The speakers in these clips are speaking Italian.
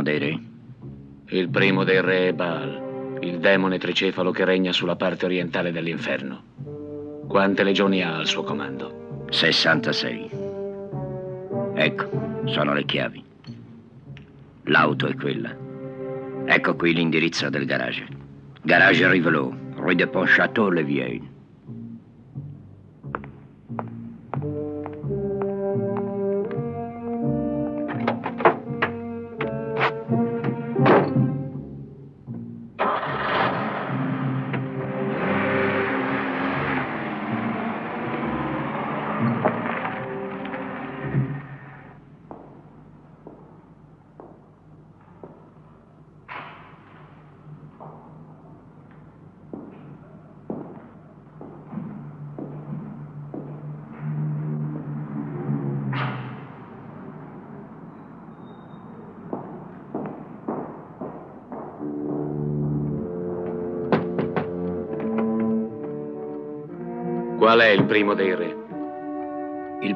primo dei re? Il primo dei re è Baal, il demone tricefalo che regna sulla parte orientale dell'inferno. Quante legioni ha al suo comando? 66. Ecco, sono le chiavi. L'auto è quella. Ecco qui l'indirizzo del garage. Garage Rivelot, Rue de Pontchâteau-le-Vieil. Qual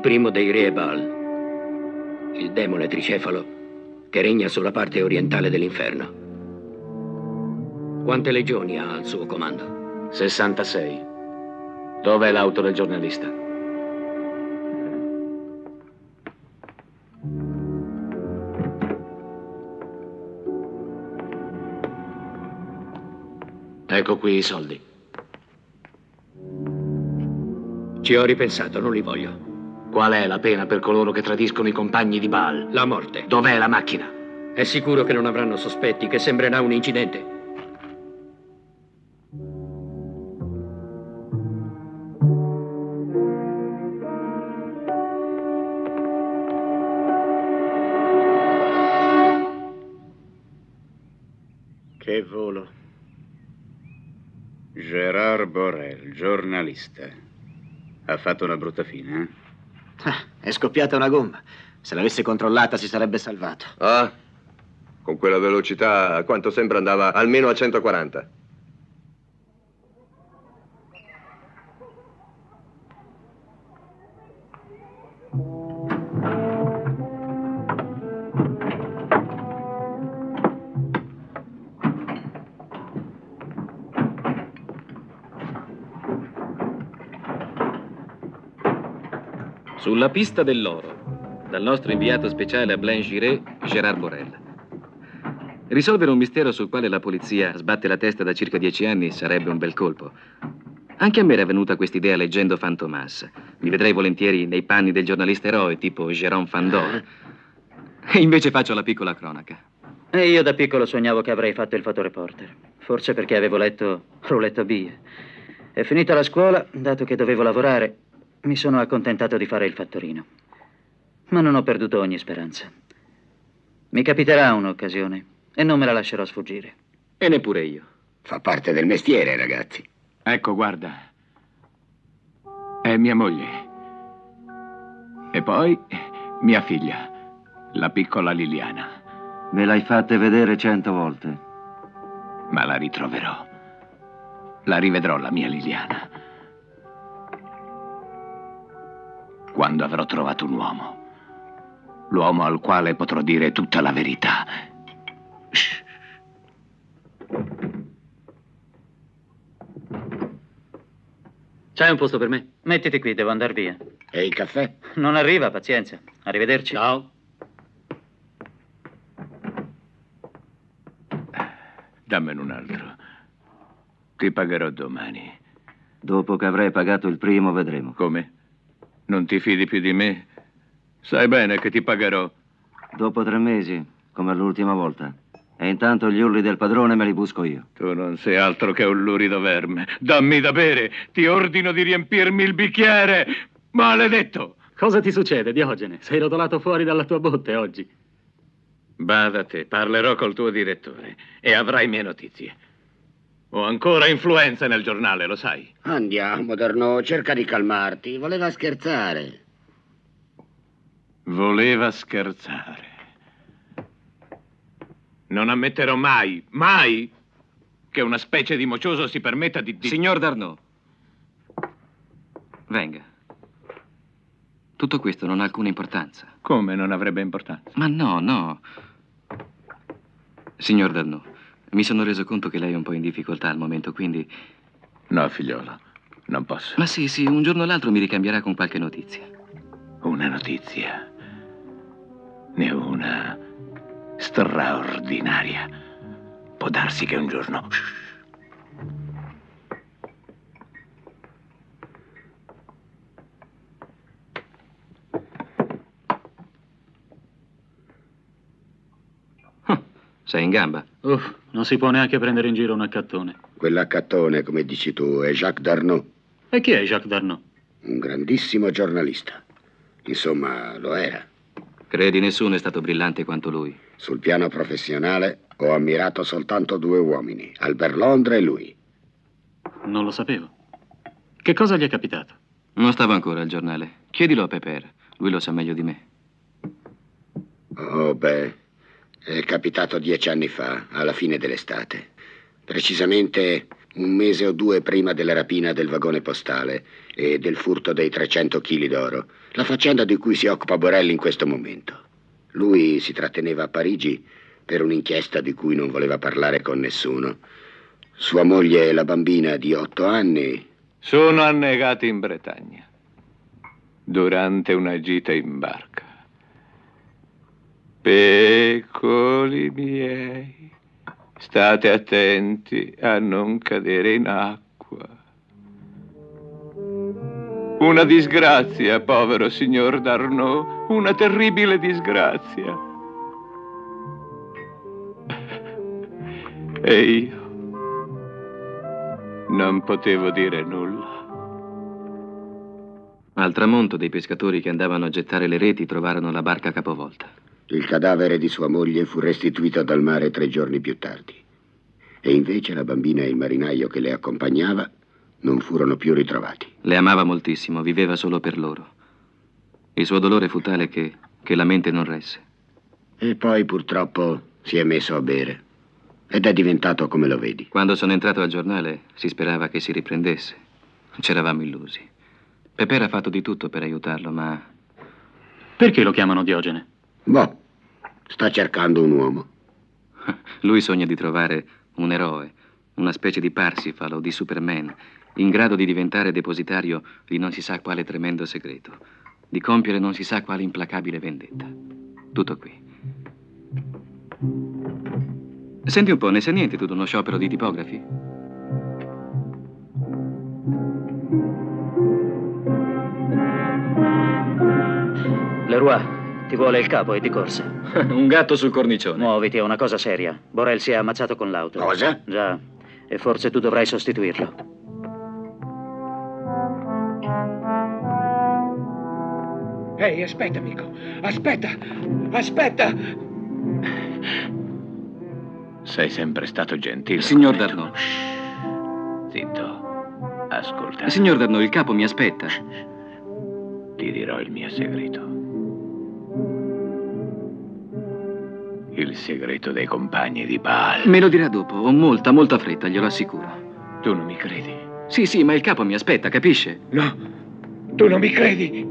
primo dei re Baal, il demone tricefalo che regna sulla parte orientale dell'inferno. Quante legioni ha al suo comando? 66. Dov'è l'auto del giornalista? Ecco qui i soldi. Ci ho ripensato, non li voglio. Qual è la pena per coloro che tradiscono i compagni di Baal? La morte. Dov'è la macchina? È sicuro che non avranno sospetti, che sembrerà un incidente. Che volo. Gérard Borel, giornalista. Ha fatto una brutta fine, eh? Ah, è scoppiata una gomma. Se l'avesse controllata si sarebbe salvato. Ah, con quella velocità, a quanto sembra andava almeno a 140. Sulla pista dell'oro, dal nostro inviato speciale a Blanche-Giré, Gérard Borel. Risolvere un mistero sul quale la polizia sbatte la testa da circa dieci anni sarebbe un bel colpo. Anche a me era venuta quest'idea leggendo Fantomas. Mi vedrei volentieri nei panni del giornalista eroe tipo Jérôme Fandor. E invece faccio la piccola cronaca. E io da piccolo sognavo che avrei fatto il fotoreporter. Forse perché avevo letto Roulette Bie. E finita la scuola, dato che dovevo lavorare, mi sono accontentato di fare il fattorino. Ma non ho perduto ogni speranza. Mi capiterà un'occasione e non me la lascerò sfuggire. E neppure io. Fa parte del mestiere, ragazzi. Ecco, guarda. È mia moglie. E poi mia figlia, la piccola Liliana. Me l'hai fatte vedere cento volte. Ma la ritroverò. La rivedrò, la mia Liliana. Quando avrò trovato un uomo. L'uomo al quale potrò dire tutta la verità. Shh. C'hai un posto per me? Mettiti qui, devo andare via. E il caffè? Non arriva, pazienza. Arrivederci. Ciao. Dammene un altro. Ti pagherò domani. Dopo che avrai pagato il primo, vedremo. Come? Non ti fidi più di me? Sai bene che ti pagherò. Dopo tre mesi, come l'ultima volta. E intanto gli urli del padrone me li busco io. Tu non sei altro che un lurido verme. Dammi da bere. Ti ordino di riempirmi il bicchiere. Maledetto! Cosa ti succede, Diogene? Sei rotolato fuori dalla tua botte oggi. Bada a te, parlerò col tuo direttore e avrai mie notizie. Ho ancora influenza nel giornale, lo sai. Andiamo, Darno, cerca di calmarti. Voleva scherzare. Voleva scherzare. Non ammetterò mai, mai, che una specie di mocioso si permetta di... di... Signor Darnaud, venga. Tutto questo non ha alcuna importanza. Come non avrebbe importanza? Ma no, no. Signor Danno, mi sono reso conto che lei è un po' in difficoltà al momento, quindi... No, figliolo, non posso. Ma sì, sì, un giorno o l'altro mi ricambierà con qualche notizia. Una notizia. Ne ho una straordinaria. Può darsi che un giorno... Sei in gamba? Uff, non si può neanche prendere in giro un accattone. Quell'accattone, come dici tu, è Jacques Darnaud, E chi è Jacques Darnaud? un grandissimo giornalista. Insomma, lo era. Credi nessuno è stato brillante quanto lui. Sul piano professionale ho ammirato soltanto due uomini, Albert Londra e lui. Non lo sapevo. Che cosa gli è capitato? Non stava ancora al giornale. Chiedilo a Pepper, lui lo sa meglio di me. Oh, beh, è capitato dieci anni fa, alla fine dell'estate. Precisamente un mese o due prima della rapina del vagone postale e del furto dei 300 kg d'oro. La faccenda di cui si occupa Borelli in questo momento. Lui si tratteneva a Parigi per un'inchiesta di cui non voleva parlare con nessuno. Sua moglie e la bambina di otto anni Sono annegati in Bretagna durante una gita in barca. Piccoli miei, state attenti a non cadere in acqua. Una disgrazia, povero signor Darnaud, una terribile disgrazia. E io non potevo dire nulla. Al tramonto dei pescatori che andavano a gettare le reti trovarono la barca capovolta. Il cadavere di sua moglie fu restituito dal mare tre giorni più tardi. E invece la bambina e il marinaio che le accompagnava non furono più ritrovati. Le amava moltissimo, viveva solo per loro. Il suo dolore fu tale che, che la mente non resse. E poi purtroppo si è messo a bere. Ed è diventato come lo vedi. Quando sono entrato al giornale si sperava che si riprendesse. C'eravamo illusi. Pepper ha fatto di tutto per aiutarlo, ma Perché lo chiamano Diogene? Boh, sta cercando un uomo. lui sogna di trovare un eroe, una specie di Parsifal o di Superman, in grado di diventare depositario di non si sa quale tremendo segreto, di compiere non si sa quale implacabile vendetta. Tutto qui. Senti un po', ne sai niente tu di uno sciopero di tipografi? Leroy, ti vuole il capo e di corsa. un gatto sul cornicione. Muoviti, è una cosa seria. Borel si è ammazzato con l'auto. Cosa? Già. E forse tu dovrai sostituirlo. Ehi, aspetta, amico. Aspetta. Aspetta. Sei sempre stato gentile. Signor. Darnaud. Zitto. Ascolta. Signor Darnaud, il capo mi aspetta. Ti dirò il mio segreto. Il segreto dei compagni di Baal. Me lo dirà dopo, ho molta, molta fretta, glielo assicuro. Tu non mi credi? Sì, sì, ma il capo mi aspetta, capisce? No, tu non mi credi.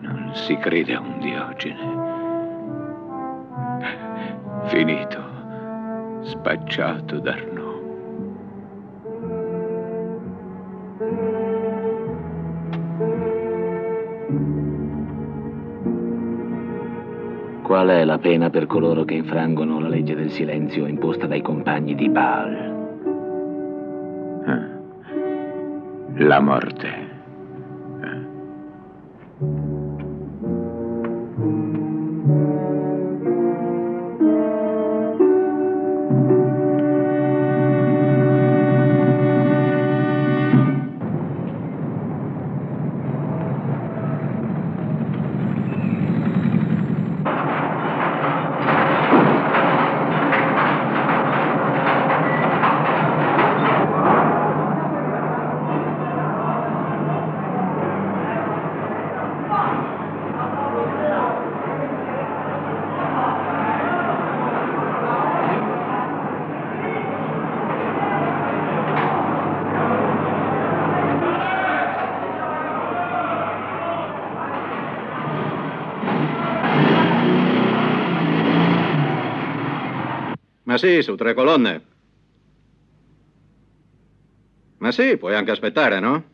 Non si crede a un Diogene. Finito. Spacciato d'Arnaud. Qual è la pena per coloro che infrangono la legge del silenzio imposta dai compagni di Baal? La morte. Sì, su tre colonne. Ma sì, puoi anche aspettare, no?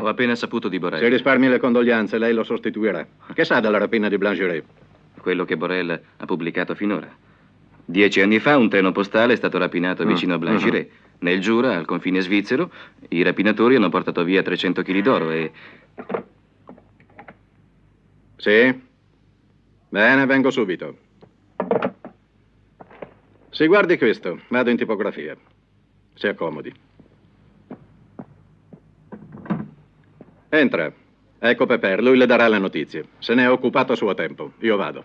Ho appena saputo di Borel. Se risparmi le condoglianze, lei lo sostituirà. Che sa della rapina di Blancheret? Quello che Borel ha pubblicato finora. Dieci anni fa un treno postale è stato rapinato Mm, vicino a Blancheret. Nel Giura, al confine svizzero, i rapinatori hanno portato via 300 kg d'oro e... Sì? Bene, vengo subito. Si guardi questo, vado in tipografia. Si accomodi. Entra. Ecco Pepper, lui le darà le notizie. Se ne è occupato a suo tempo. Io vado.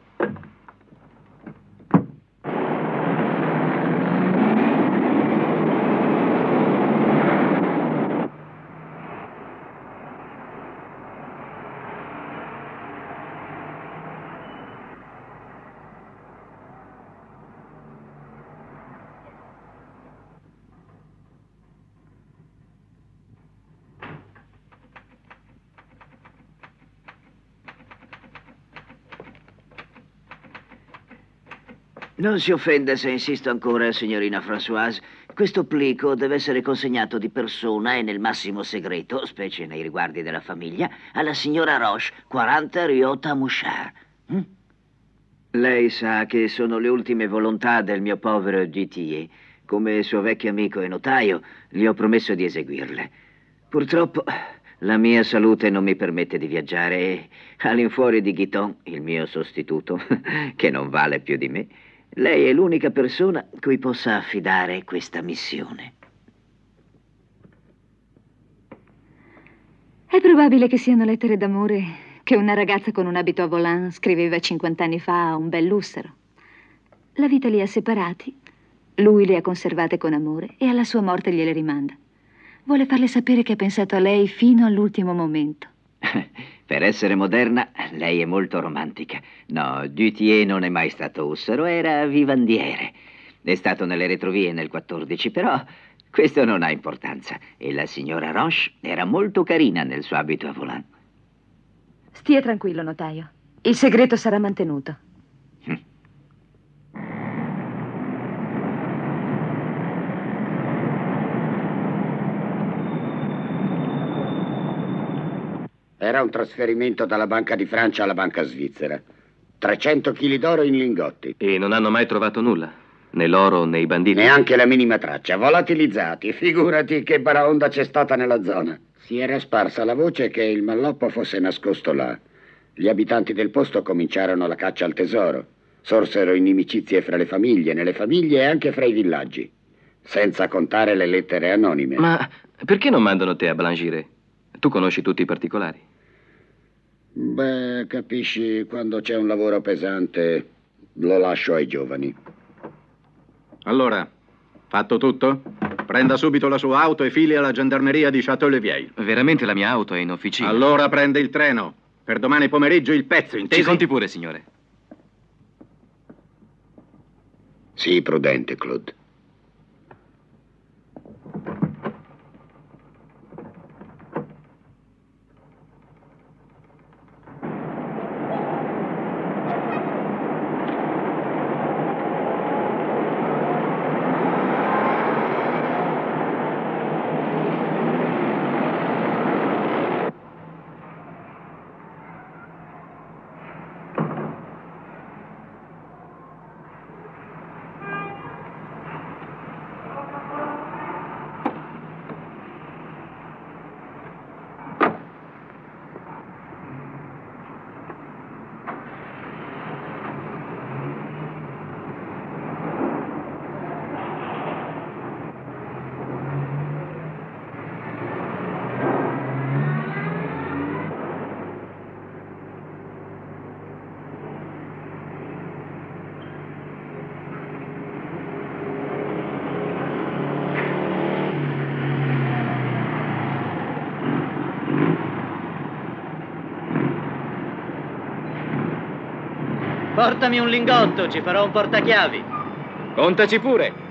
Non si offenda se insisto ancora, signorina Françoise. Questo plico deve essere consegnato di persona e nel massimo segreto, specie nei riguardi della famiglia, alla signora Roche, 40 Riota Mouchard. Hm? Lei sa che sono le ultime volontà del mio povero Dutier. Come suo vecchio amico e notaio, gli ho promesso di eseguirle. Purtroppo la mia salute non mi permette di viaggiare e all'infuori di Guiton, il mio sostituto, che non vale più di me, lei è l'unica persona cui possa affidare questa missione. È probabile che siano lettere d'amore che una ragazza con un abito a volant scriveva 50 anni fa a un bel lussero. La vita li ha separati, lui le ha conservate con amore e alla sua morte gliele rimanda. Vuole farle sapere che ha pensato a lei fino all'ultimo momento. Per essere moderna, lei è molto romantica. No, Dutier non è mai stato ussero, era vivandiere. È stato nelle retrovie nel 14, però questo non ha importanza. E la signora Roche era molto carina nel suo abito a volant. Stia tranquillo, notaio. Il segreto sarà mantenuto. Era un trasferimento dalla Banca di Francia alla Banca Svizzera. 300 kg d'oro in lingotti. E non hanno mai trovato nulla? Né l'oro né i banditi? Neanche la minima traccia. Volatilizzati. Figurati che baraonda c'è stata nella zona. Si era sparsa la voce che il malloppo fosse nascosto là. Gli abitanti del posto cominciarono la caccia al tesoro. Sorsero inimicizie fra le famiglie, nelle famiglie e anche fra i villaggi. Senza contare le lettere anonime. Ma perché non mandano te a Blanchire? Tu conosci tutti i particolari. Beh, capisci, quando c'è un lavoro pesante lo lascio ai giovani. Allora, fatto tutto? Prenda subito la sua auto e fili alla gendarmeria di Château-le-Vieil. Veramente la mia auto è in officina. Allora prende il treno. Per domani pomeriggio il pezzo, intesi? Ci conti pure, signore. Sii prudente, Claude. Portami un lingotto, ci farò un portachiavi. Contaci pure.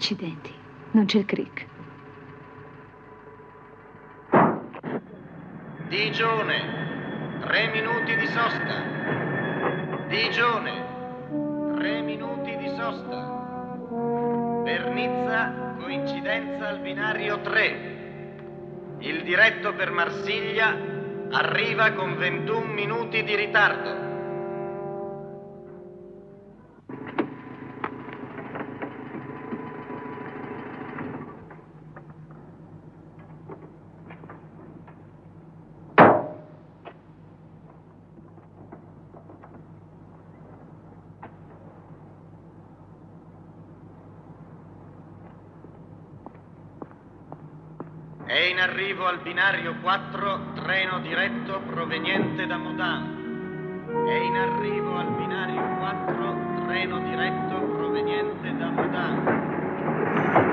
Accidenti, non c'è il crick. Digione, tre minuti di sosta. Digione, tre minuti di sosta. Per Nizza, coincidenza al binario 3. Il diretto per Marsiglia arriva con 21 minuti di ritardo. È in arrivo al binario 4 treno diretto proveniente da Modan. È in arrivo al binario 4 treno diretto proveniente da Modan.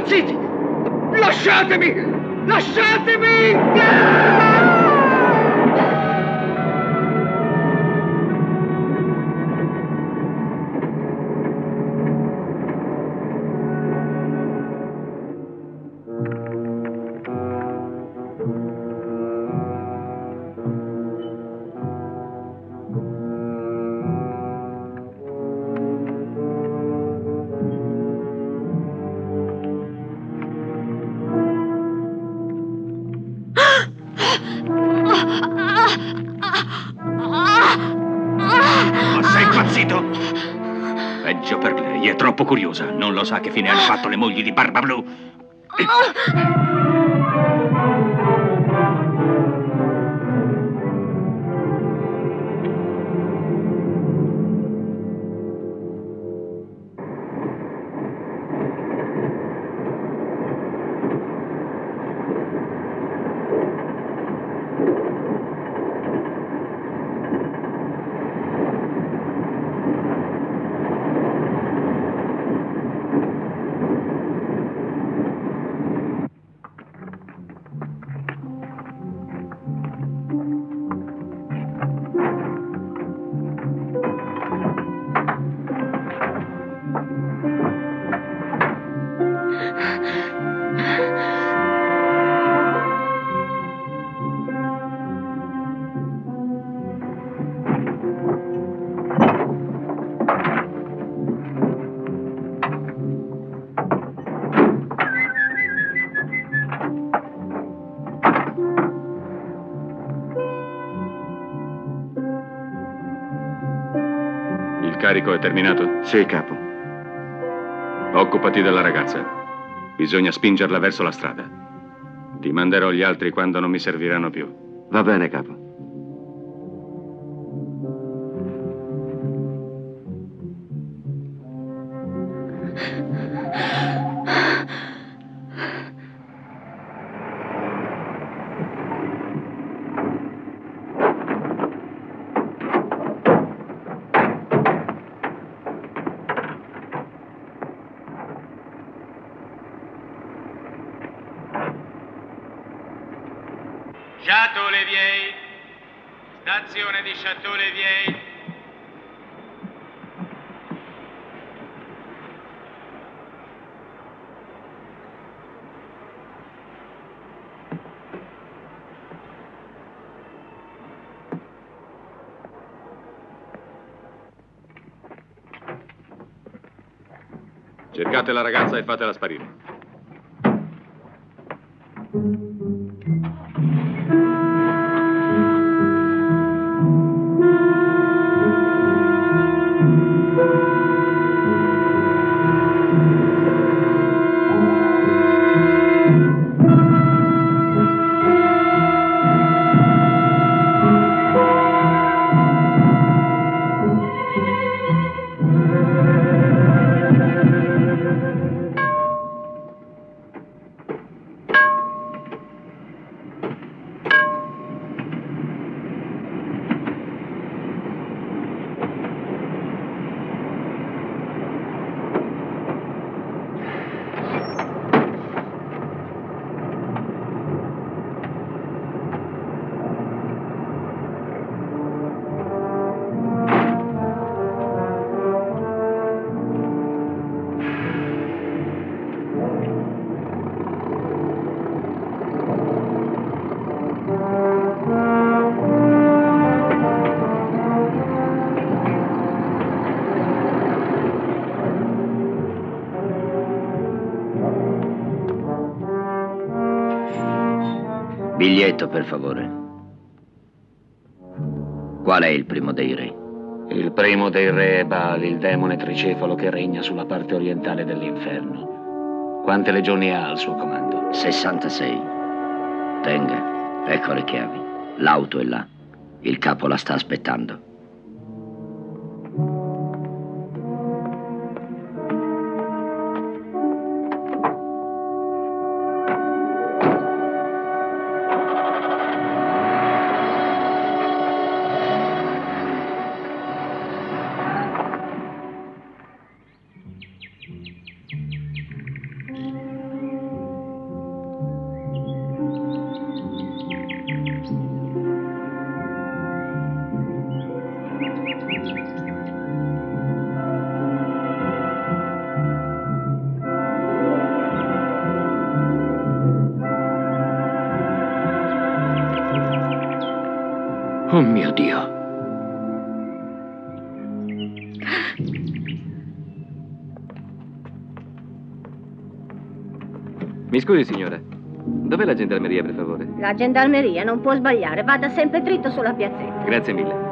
Impazziti? Lasciatemi! Lasciatemi! Ma Non lo sa che fine hanno fatto le mogli di Barba Blu. Terminato? Sì, capo. Occupati della ragazza. Bisogna spingerla verso la strada. Ti manderò gli altri quando non mi serviranno più. Va bene, capo. Chateau Levier, Stazione di Château-les-Vieilles. Cercate la ragazza e fatela sparire. Biglietto, per favore. Qual è il primo dei re? Il primo dei re è Baal, il demone tricefalo che regna sulla parte orientale dell'inferno. Quante legioni ha al suo comando? 66. Tenga, ecco le chiavi. L'auto è là. Il capo la sta aspettando. Scusi, signora. Dov'è la gendarmeria, per favore? La gendarmeria non può sbagliare, vada sempre dritto sulla piazzetta. Grazie mille.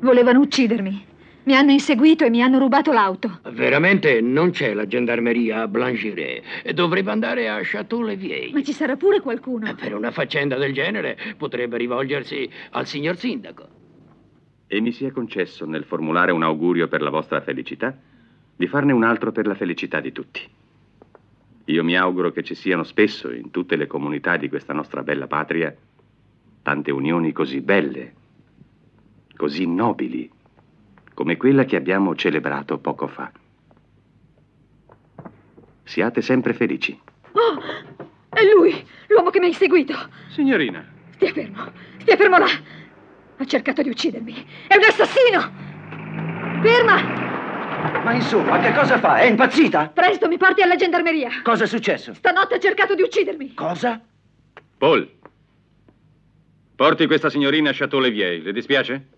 Volevano uccidermi. Mi hanno inseguito e mi hanno rubato l'auto. Veramente non c'è la gendarmeria a Blanchiré. Dovrebbe andare a Château-les-Vieilles. Ma ci sarà pure qualcuno. Per una faccenda del genere potrebbe rivolgersi al signor sindaco. E mi sia concesso, nel formulare un augurio per la vostra felicità, di farne un altro per la felicità di tutti. Io mi auguro che ci siano spesso in tutte le comunità di questa nostra bella patria tante unioni così belle, così nobili, come quella che abbiamo celebrato poco fa. Siate sempre felici. Oh, è lui, l'uomo che mi ha inseguito. Signorina. Stia fermo, stia fermo là. Ha cercato di uccidermi. È un assassino. Ferma! Ma insomma, che cosa fa? È impazzita? Presto mi porti alla gendarmeria. Cosa è successo? Stanotte ha cercato di uccidermi. Cosa? Paul, porti questa signorina a Château-les-Vieilles. Le dispiace?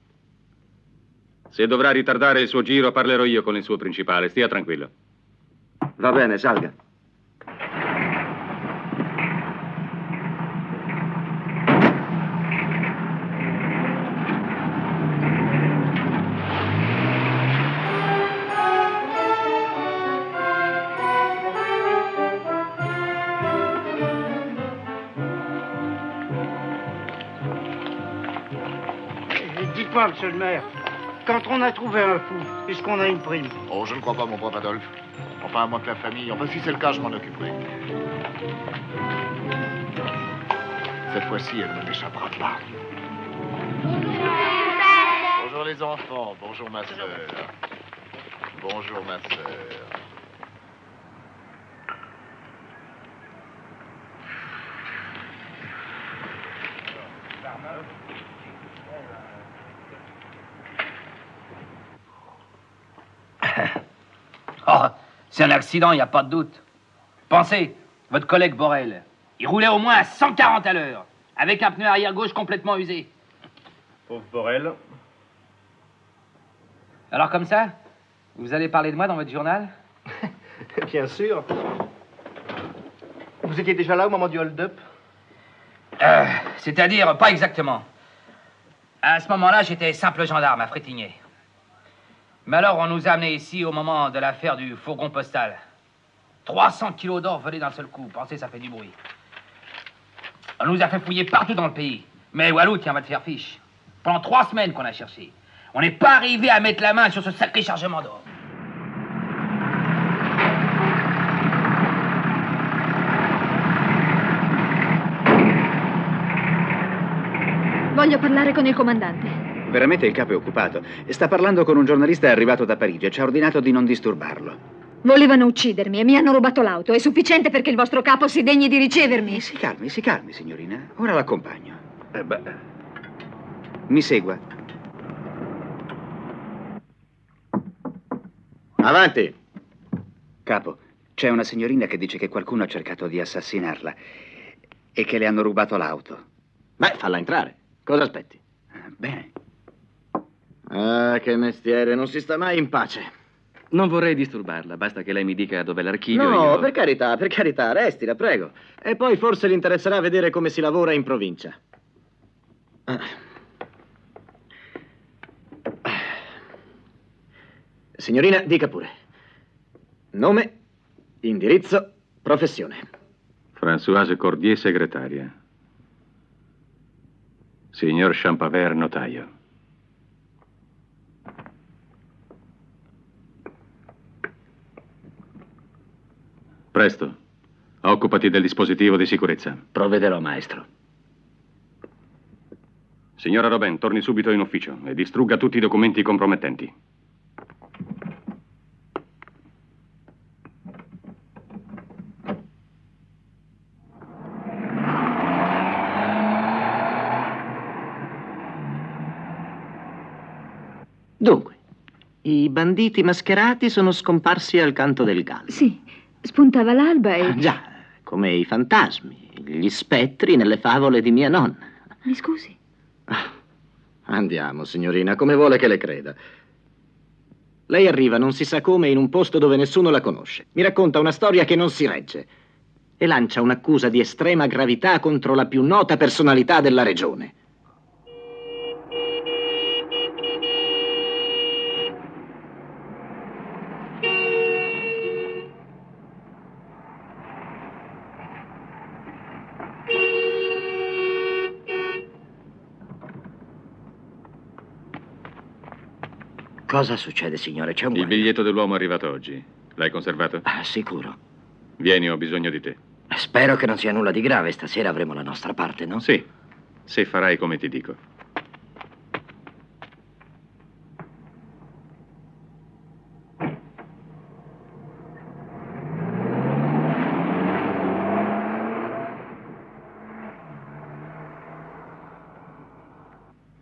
Se dovrà ritardare il suo giro, parlerò io con il suo principale. Stia tranquillo. Va bene, salga. Monsieur le maire, quand on a trouvé un fou, est-ce qu'on a une prime Oh, je ne crois pas, mon brave Adolphe. Enfin, à moins que la famille. Enfin, si c'est le cas, je m'en occuperai. Cette fois-ci, elle ne m'échappera pas. Bonjour les enfants, bonjour ma sœur. Bonjour ma sœur. Oh, c'est un accident, il n'y a pas de doute. Pensez, votre collègue Borel, il roulait au moins à 140 à l'heure, avec un pneu arrière gauche complètement usé. Pauvre Borel. Alors comme ça, vous allez parler de moi dans votre journal? Bien sûr. Vous étiez déjà là au moment du hold-up? Euh, C'est-à-dire, pas exactement. À ce moment-là, j'étais simple gendarme à Frétigné. Mais alors, on nous a amenés ici au moment de l'affaire du fourgon postal. 300 kilos d'or volés d'un seul coup. Pensez, ça fait du bruit. On nous a fait fouiller partout dans le pays. Mais Walou, tiens, va te faire fiche. Pendant trois semaines qu'on a cherché. On n'est pas arrivé à mettre la main sur ce sacré chargement d'or. Voglio parlare con il comandante. Veramente il capo è occupato. Sta parlando con un giornalista arrivato da Parigi e ci ha ordinato di non disturbarlo. Volevano uccidermi e mi hanno rubato l'auto. È sufficiente perché il vostro capo si degni di ricevermi. Si calmi, si calmi, signorina. Ora l'accompagno. Eh beh, Mi segua. Avanti. Capo, c'è una signorina che dice che qualcuno ha cercato di assassinarla e che le hanno rubato l'auto. Beh, falla entrare. Cosa aspetti? Bene. Ah, che mestiere, non si sta mai in pace. Non vorrei disturbarla, basta che lei mi dica dov'è l'archivio. No, io... per carità, per carità, resti, la prego. E poi forse le interesserà vedere come si lavora in provincia. Ah. Signorina, dica pure. Nome, indirizzo, professione. Françoise Cordier, segretaria. Signor Champaver, notaio. Presto. Occupati del dispositivo di sicurezza. Provvederò, maestro. Signora Robin, torni subito in ufficio e distrugga tutti i documenti compromettenti. Dunque, i banditi mascherati sono scomparsi al canto del gallo. Sì, spuntava l'alba e... Ah, già, come i fantasmi, gli spettri nelle favole di mia nonna. Mi scusi? Andiamo, signorina, come vuole che le creda. Lei arriva non si sa come in un posto dove nessuno la conosce. Mi racconta una storia che non si regge e lancia un'accusa di estrema gravità contro la più nota personalità della regione. Cosa succede, signore? C'è un Il guaio. biglietto dell'uomo è arrivato oggi. L'hai conservato? Ah, sicuro. Vieni, ho bisogno di te. Spero che non sia nulla di grave. Stasera avremo la nostra parte, no? Sì, se farai come ti dico.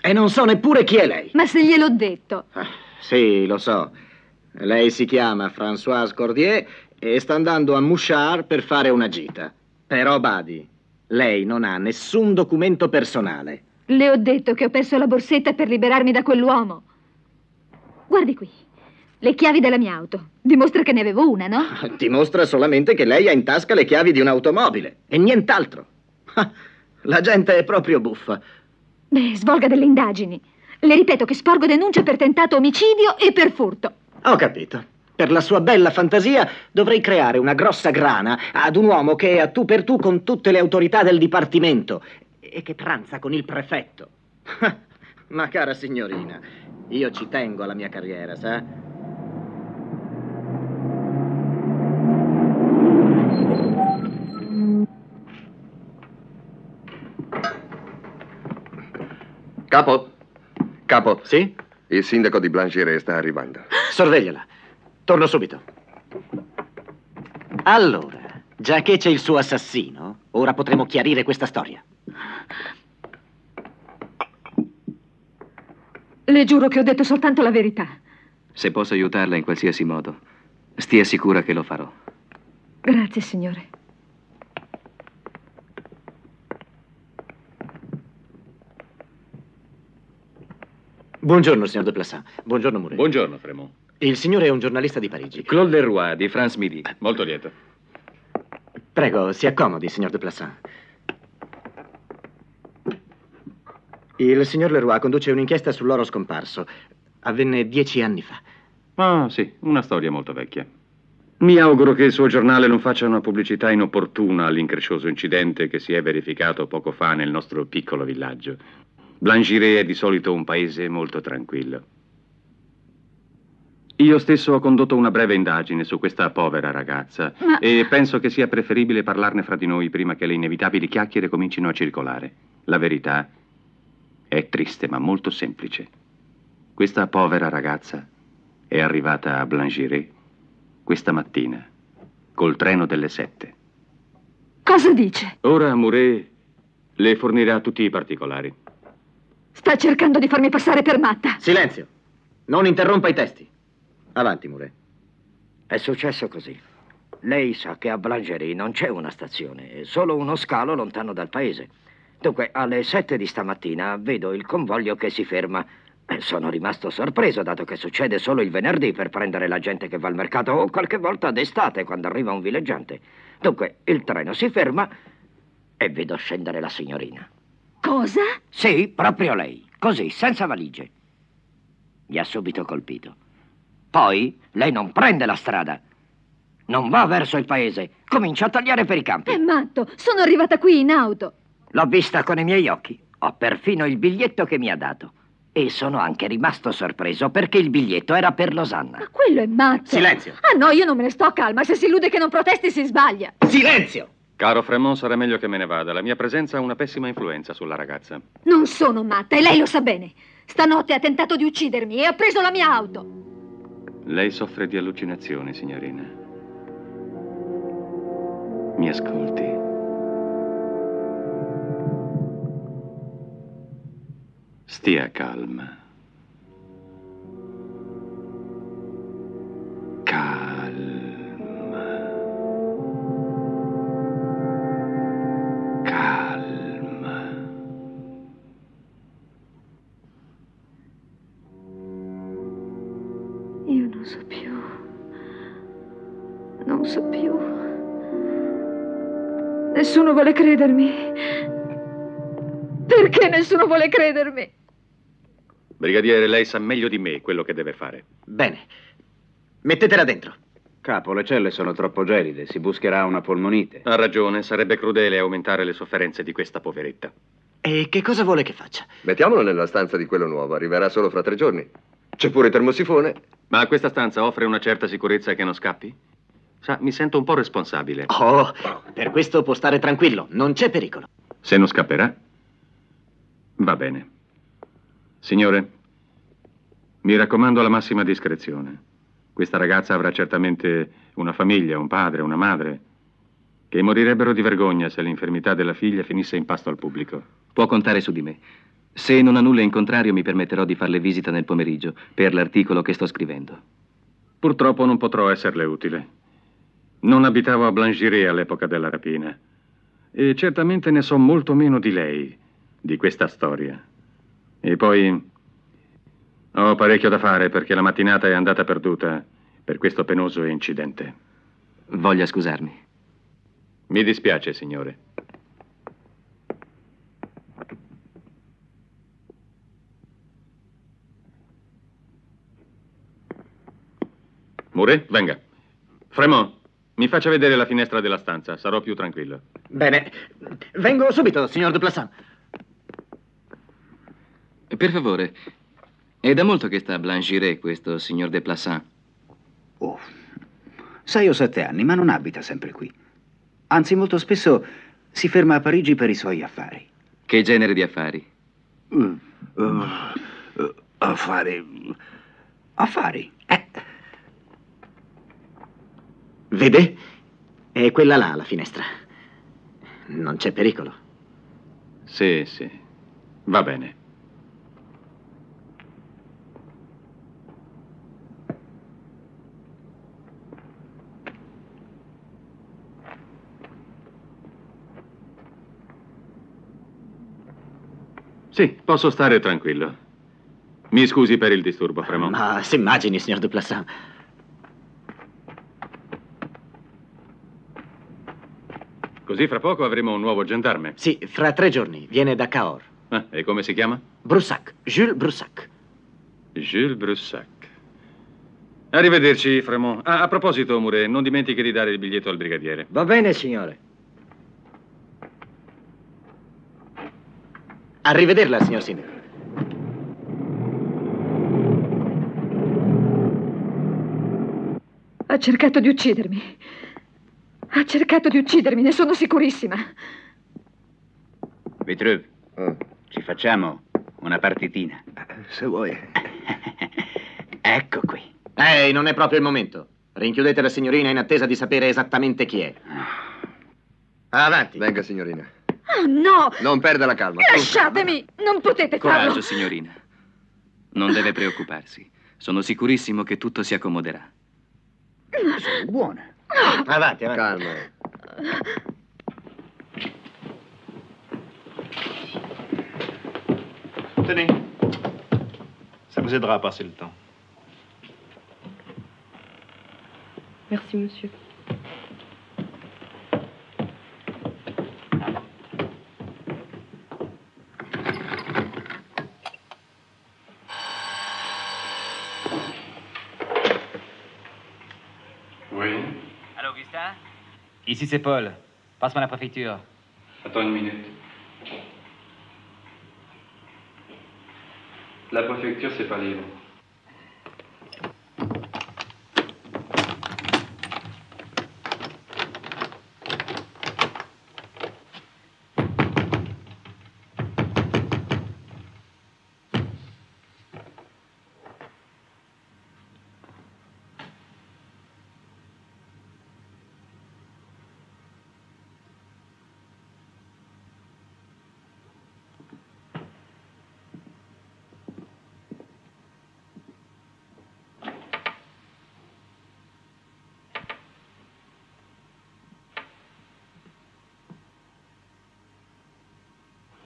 E non so neppure chi è lei. Ma se gliel'ho detto. Sì, lo so. Lei si chiama Françoise Cordier e sta andando a Mouchard per fare una gita. Però badi, lei non ha nessun documento personale. Le ho detto che ho perso la borsetta per liberarmi da quell'uomo. Guardi qui. Le chiavi della mia auto. Dimostra che ne avevo una, no? Dimostra solamente che lei ha in tasca le chiavi di un'automobile e nient'altro. Ah, La gente è proprio buffa. Beh, svolga delle indagini. Le ripeto che sporgo denuncia per tentato omicidio e per furto. Ho capito. Per la sua bella fantasia dovrei creare una grossa grana ad un uomo che è a tu per tu con tutte le autorità del dipartimento e che pranza con il prefetto. Ma cara signorina, io ci tengo alla mia carriera, sa? Capo? Capo? Sì? Il sindaco di Blanchire sta arrivando. Sorvegliala. Torno subito. Allora, già che c'è il suo assassino, ora potremo chiarire questa storia. Le giuro che ho detto soltanto la verità. Se posso aiutarla in qualsiasi modo, Stia sicura che lo farò. Grazie, signore. Buongiorno, signor de Plassin. Buongiorno, Mouret. Buongiorno, Fremont. Il signore è un giornalista di Parigi. Claude Leroy, di France Midi. Molto lieto. Prego, si accomodi, signor de Plassin. Il signor Leroy conduce un'inchiesta sull'oro scomparso. Avvenne dieci anni fa. Ah, sì, una storia molto vecchia. Mi auguro che il suo giornale non faccia una pubblicità inopportuna all'increscioso incidente che si è verificato poco fa nel nostro piccolo villaggio. Blangiret è di solito un paese molto tranquillo. Io stesso ho condotto una breve indagine su questa povera ragazza Ma- e penso che sia preferibile parlarne fra di noi prima che le inevitabili chiacchiere comincino a circolare. La verità è triste ma molto semplice. Questa povera ragazza è arrivata a Blangiret questa mattina col treno delle sette. Cosa dice? Ora Mouret le fornirà tutti i particolari. Sta cercando di farmi passare per matta. Silenzio. Non interrompa i testi. Avanti, Mouret. È successo così. Lei sa che a Blangerie non c'è una stazione, è solo uno scalo lontano dal paese. Dunque, alle sette di stamattina vedo il convoglio che si ferma. E sono rimasto sorpreso, dato che succede solo il venerdì per prendere la gente che va al mercato o qualche volta d'estate quando arriva un villeggiante. Dunque, il treno si ferma e vedo scendere la signorina. Cosa? Sì, proprio lei, così, senza valigie. Mi ha subito colpito. Poi lei non prende la strada, non va verso il paese, comincia a tagliare per i campi. È matto. Sono arrivata qui in auto. L'ho vista con i miei occhi, ho perfino il biglietto che mi ha dato. E sono anche rimasto sorpreso perché il biglietto era per Losanna. Quello è matto. Silenzio. Ah no, io non me ne sto calma. Se si illude che non protesti si sbaglia. Silenzio! Caro Fremont, sarà meglio che me ne vada. La mia presenza ha una pessima influenza sulla ragazza. Non sono matta e lei lo sa bene. Stanotte ha tentato di uccidermi e ha preso la mia auto. Lei soffre di allucinazioni, signorina. Mi ascolti. Stia calma. Calma. Nessuno vuole credermi. Perché nessuno vuole credermi? Brigadiere, lei sa meglio di me quello che deve fare. Bene. Mettetela dentro. Capo, le celle sono troppo gelide, si buscherà una polmonite. Ha ragione, sarebbe crudele aumentare le sofferenze di questa poveretta. E che cosa vuole che faccia? Mettiamolo nella stanza di quello nuovo, arriverà solo fra tre giorni. C'è pure il termosifone. Ma questa stanza offre una certa sicurezza che non scappi? Sa, mi sento un po' responsabile. Oh, per questo può stare tranquillo, non c'è pericolo. Se non scapperà? Va bene. Signore, mi raccomando la massima discrezione. Questa ragazza avrà certamente una famiglia, un padre, una madre, che morirebbero di vergogna se l'infermità della figlia finisse in pasto al pubblico. Può contare su di me. Se non ha nulla in contrario, mi permetterò di farle visita nel pomeriggio per l'articolo che sto scrivendo. Purtroppo non potrò esserle utile. Non abitavo a Blangiret all'epoca della rapina. E certamente ne so molto meno di lei, di questa storia. E poi ho parecchio da fare perché la mattinata è andata perduta per questo penoso incidente. Voglia scusarmi. Mi dispiace, signore. Mouret, venga. Fremont, mi faccia vedere la finestra della stanza, sarò più tranquillo. Bene. Vengo subito, signor de Plassin. Per favore, è da molto che sta a Blangiret questo signor de Plassin? Oh, sei o sette anni, ma non abita sempre qui. Anzi, molto spesso si ferma a Parigi per i suoi affari. Che genere di affari? Mm, uh, uh, affari. Affari. Eh. Vede? È quella là la finestra. Non c'è pericolo. Sì, sì. Va bene. Sì, posso stare tranquillo. Mi scusi per il disturbo, Fremont. Ma se immagini, signor Duplassin. Così fra poco avremo un nuovo gendarme. Sì, fra tre giorni. Viene da Cahors. Ah, e come si chiama? Broussac, Jules Broussac. Jules Broussac. Arrivederci, Fremont. Ah, a proposito, Mouret, non dimentichi di dare il biglietto al brigadiere. Va bene, signore. Arrivederla, signor sindaco. Ha cercato di uccidermi. Ha cercato di uccidermi, ne sono sicurissima. Vitruve, ci facciamo una partitina. Se vuoi. ecco qui. Ehi, non è proprio il momento. Rinchiudete la signorina in attesa di sapere esattamente chi è. Avanti. Venga, signorina. Oh, no! Non perda la calma. Lasciatemi! Non potete farlo! Coraggio, signorina. Non deve preoccuparsi. Sono sicurissimo che tutto si accomoderà. Sei buona. Avanti, avanti. Calma. Tenez. Ça vous aidera à passer le temps. Merci, monsieur. Ici, c'est Paul. Passe-moi la préfecture. Attends une minute. La préfecture, c'est pas libre.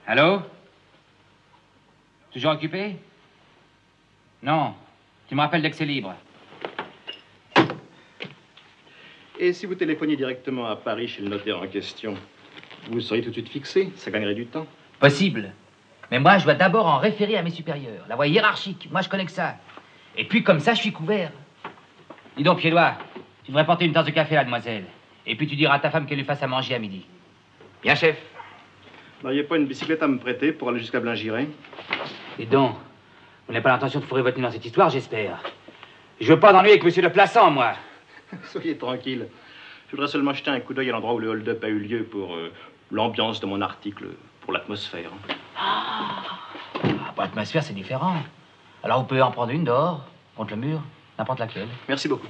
Allô? Toujours occupé? Non. Tu me rappelles dès que c'est libre. Et si vous téléphoniez directement à Paris chez le notaire en question, vous seriez tout de suite fixé Ça gagnerait du temps. Possible. Mais moi, je dois d'abord en référer à mes supérieurs. La voie hiérarchique. Moi, je connais que ça. Et puis, comme ça, je suis couvert. Dis donc, Piédois, tu devrais porter une tasse de café à la demoiselle. Et puis, tu diras à ta femme qu'elle lui fasse à manger à midi. Bien, chef. N'auriez pas une bicyclette à me prêter pour aller jusqu'à Blingiret Et donc, vous n'avez pas l'intention de fourrer votre nez dans cette histoire, j'espère. Je veux pas d'ennui avec monsieur de Plassans, moi. Soyez tranquille. Je voudrais seulement jeter un coup d'œil à l'endroit où le hold-up a eu lieu pour euh, l'ambiance de mon article, pour l'atmosphère. Ah, pour l'atmosphère, c'est différent. Alors, vous pouvez en prendre une dehors, contre le mur, n'importe laquelle. Merci beaucoup.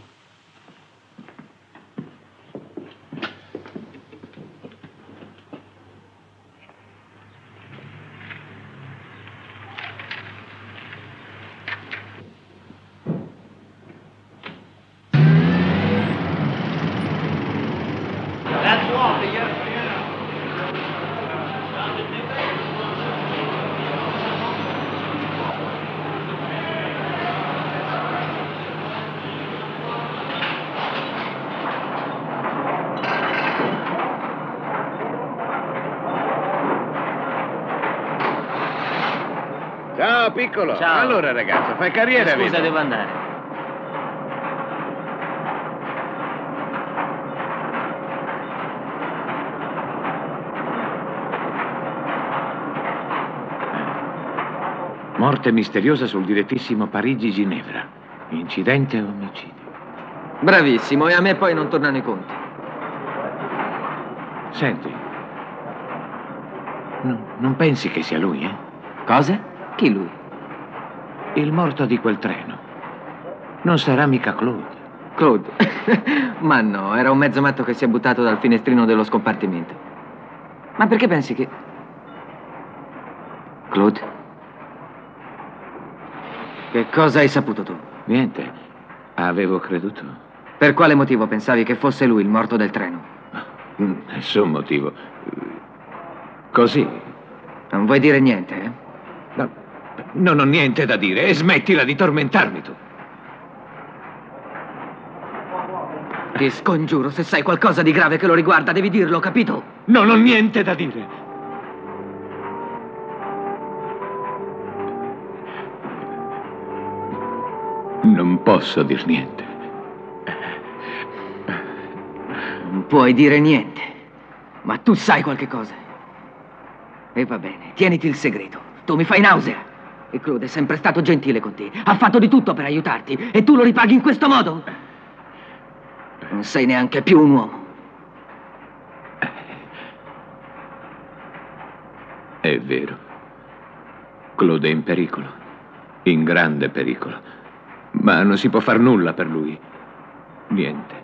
Piccolo. Ciao. Allora, ragazzo, fai carriera. Scusa, vedi? devo andare. Morte misteriosa sul direttissimo Parigi-Ginevra. Incidente o omicidio? Bravissimo, e a me poi non tornano i conti. Senti, no- non pensi che sia lui, eh? Cosa? Chi lui? Il morto di quel treno. Non sarà mica Claude. Claude. Ma no, era un mezzo matto che si è buttato dal finestrino dello scompartimento. Ma perché pensi che... Claude? Che cosa hai saputo tu? Niente, avevo creduto. Per quale motivo pensavi che fosse lui il morto del treno? Nessun motivo. Così. Non vuoi dire niente, eh? Non ho niente da dire e smettila di tormentarmi tu. Ti scongiuro, se sai qualcosa di grave che lo riguarda, devi dirlo, capito? Non ho niente da dire. Non posso dir niente. Non puoi dire niente, ma tu sai qualche cosa. E va bene, tieniti il segreto. Tu mi fai nausea. E Claude è sempre stato gentile con te. Ha fatto di tutto per aiutarti. E tu lo ripaghi in questo modo? Non sei neanche più un uomo. È vero. Claude è in pericolo. In grande pericolo. Ma non si può far nulla per lui. Niente.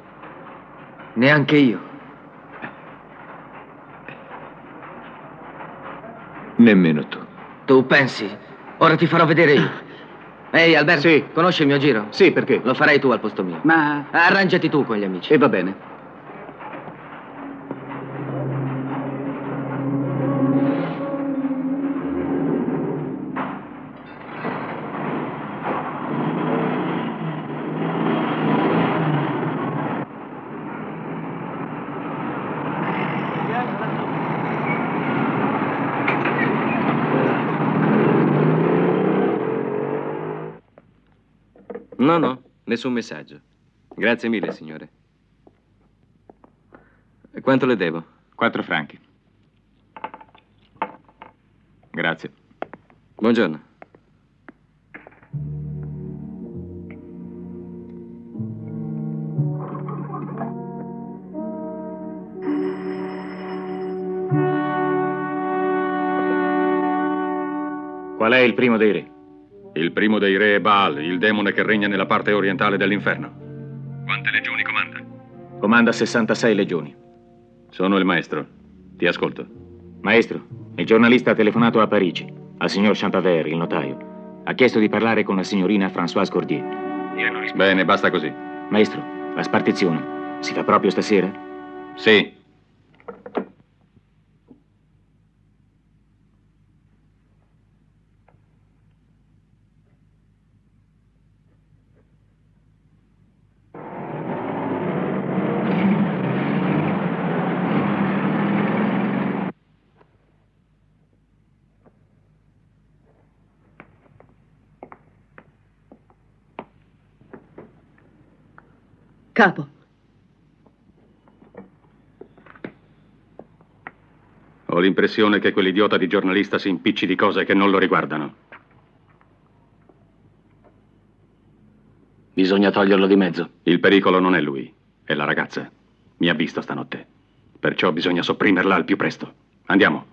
Neanche io. Nemmeno tu. Tu pensi? Ora ti farò vedere io. Ehi, Alberto, sì. conosci il mio giro? Sì, perché? Lo farei tu al posto mio. Ma... Arrangiati tu con gli amici. E va bene. Nessun messaggio. Grazie mille, signore. Quanto le devo? Quattro franchi. Grazie. Buongiorno. Qual è il primo dei re? Il primo dei re è Baal, il demone che regna nella parte orientale dell'inferno. Quante legioni comanda? Comanda 66 legioni. Sono il maestro. Ti ascolto. Maestro, il giornalista ha telefonato a Parigi, al signor Champavert, il notaio. Ha chiesto di parlare con la signorina Françoise Cordier. Bene, basta così. Maestro, la spartizione si fa proprio stasera? Sì. Capo, Ho l'impressione che quell'idiota di giornalista si impicci di cose che non lo riguardano. Bisogna toglierlo di mezzo. Il pericolo non è lui, è la ragazza. Mi ha visto stanotte. Perciò bisogna sopprimerla al più presto. Andiamo.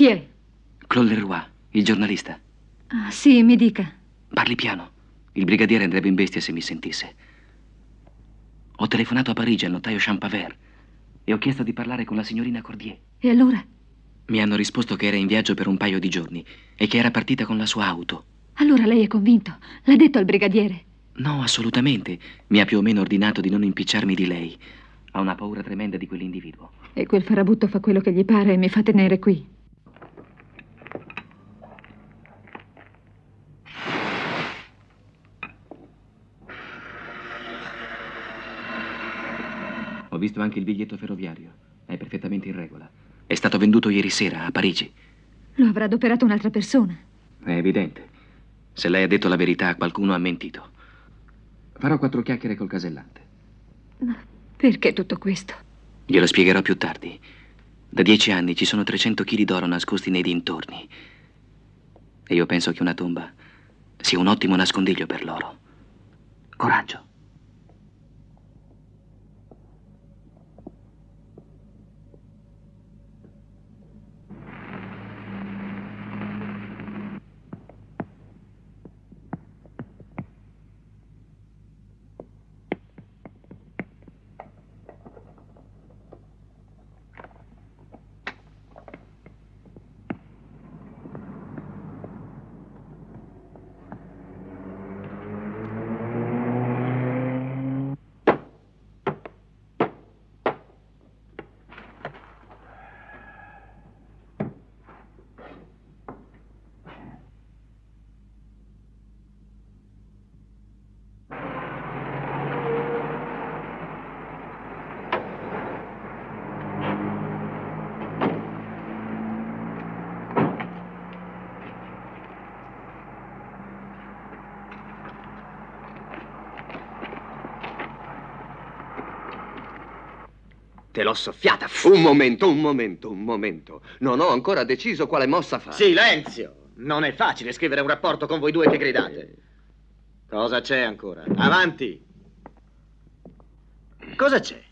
Chi è? Claude Leroy, il giornalista. Ah, sì, mi dica. Parli piano. Il brigadiere andrebbe in bestia se mi sentisse. Ho telefonato a Parigi al notaio Champavert e ho chiesto di parlare con la signorina Cordier. E allora? Mi hanno risposto che era in viaggio per un paio di giorni e che era partita con la sua auto. Allora lei è convinto? L'ha detto al brigadiere? No, assolutamente. Mi ha più o meno ordinato di non impicciarmi di lei. Ha una paura tremenda di quell'individuo. E quel farabutto fa quello che gli pare e mi fa tenere qui. Visto anche il biglietto ferroviario. È perfettamente in regola. È stato venduto ieri sera a Parigi. Lo avrà adoperato un'altra persona. È evidente. Se lei ha detto la verità, qualcuno ha mentito. Farò quattro chiacchiere col casellante. Ma perché tutto questo? Glielo spiegherò più tardi. Da dieci anni ci sono 300 kg d'oro nascosti nei dintorni. E io penso che una tomba sia un ottimo nascondiglio per l'oro. Coraggio. Te l'ho soffiata. Un momento, un momento, un momento. Non ho ancora deciso quale mossa fare. Silenzio! Non è facile scrivere un rapporto con voi due che gridate. Cosa c'è ancora? Avanti! Cosa c'è?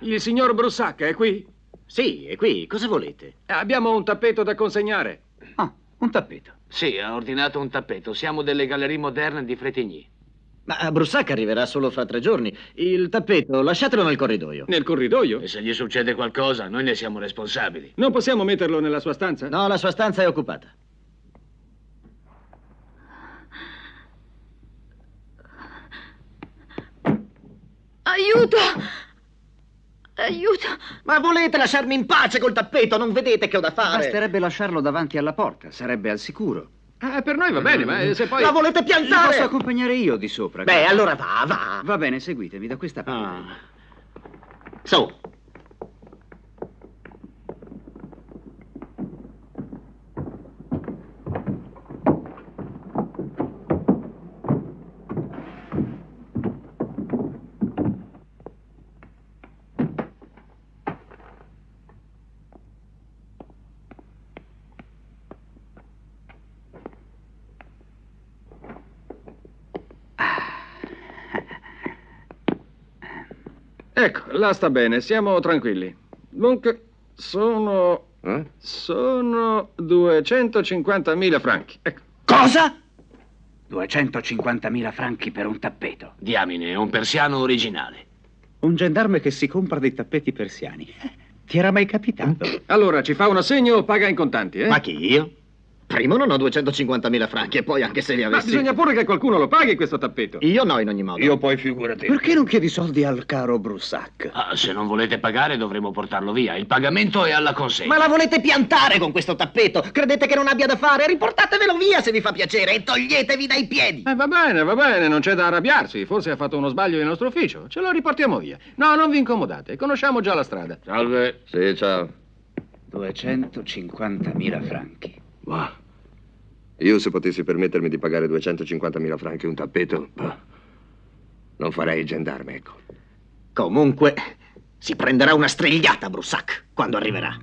Il signor Brussac è qui? Sì, è qui. Cosa volete? Abbiamo un tappeto da consegnare. Ah, un tappeto. Sì, ha ordinato un tappeto. Siamo delle gallerie moderne di Fretigny. Ma Brussac arriverà solo fra tre giorni. Il tappeto, lasciatelo nel corridoio. Nel corridoio? E se gli succede qualcosa, noi ne siamo responsabili. Non possiamo metterlo nella sua stanza? No, la sua stanza è occupata. Aiuto! Aiuto! Ma volete lasciarmi in pace col tappeto? Non vedete che ho da fare? Basterebbe lasciarlo davanti alla porta, sarebbe al sicuro. Ah, per noi va bene, ma se poi... La volete piantare? Li posso accompagnare io di sopra. Beh, allora va, va. Va bene, seguitemi da questa parte. Ah. Su. Ecco, là sta bene, siamo tranquilli. Dunque, sono... Eh? Sono 250.000 franchi. Ecco. Cosa? 250.000 franchi per un tappeto. Diamine, un persiano originale. Un gendarme che si compra dei tappeti persiani. Ti era mai capitato? Allora, ci fa un assegno o paga in contanti, eh? Ma chi, io? Primo non ho 250.000 franchi e poi anche se li Ma avessi... bisogna pure che qualcuno lo paghi questo tappeto. Io no, in ogni modo. Io poi figurati. Perché non chiedi soldi al caro Brussac? Ah, se non volete pagare, dovremo portarlo via. Il pagamento è alla consegna. Ma la volete piantare con questo tappeto? Credete che non abbia da fare? Riportatevelo via se vi fa piacere e toglietevi dai piedi. Eh, va bene, va bene, non c'è da arrabbiarsi. Forse ha fatto uno sbaglio il nostro ufficio. Ce lo riportiamo via. No, non vi incomodate, conosciamo già la strada. Salve. Sì, ciao. 250.000 franchi. Ma io se potessi permettermi di pagare 250.000 franchi un tappeto, non farei il gendarme, ecco. Comunque, si prenderà una strigliata, Brussac, quando arriverà.